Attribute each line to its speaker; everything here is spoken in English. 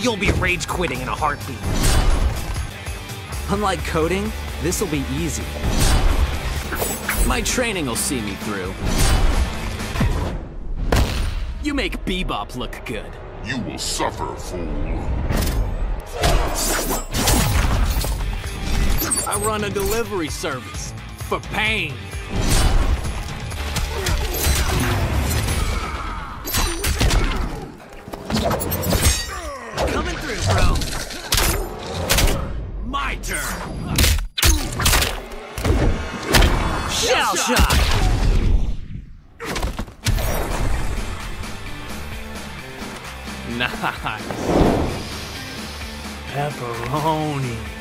Speaker 1: You'll be rage quitting in a heartbeat.
Speaker 2: Unlike coding, this'll be easy. My training will see me through. You make Bebop look good.
Speaker 3: You will suffer, fool.
Speaker 2: Run a delivery service for pain. Coming through, bro. My turn. Shell shot. Nice. Pepperoni.